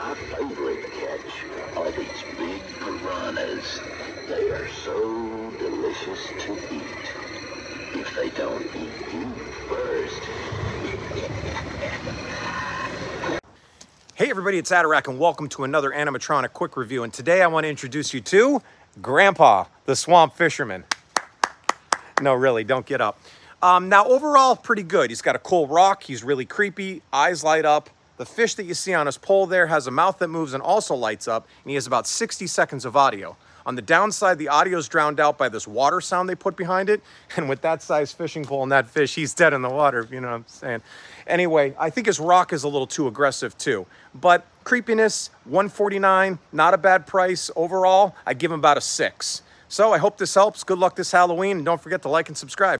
My favorite catch are these big piranhas. They are so delicious to eat. If they don't eat you first. Hey everybody, it's Adorak and welcome to another animatronic quick review. And today I want to introduce you to Grandpa, the swamp fisherman. No, really, don't get up. Um, now, overall, pretty good. He's got a cool rock. He's really creepy. Eyes light up. The fish that you see on his pole there has a mouth that moves and also lights up. And he has about 60 seconds of audio. On the downside, the audio is drowned out by this water sound they put behind it. And with that size fishing pole and that fish, he's dead in the water, you know what I'm saying? Anyway, I think his rock is a little too aggressive too. But creepiness, 149, not a bad price. Overall, I give him about a six. So I hope this helps. Good luck this Halloween. And don't forget to like and subscribe.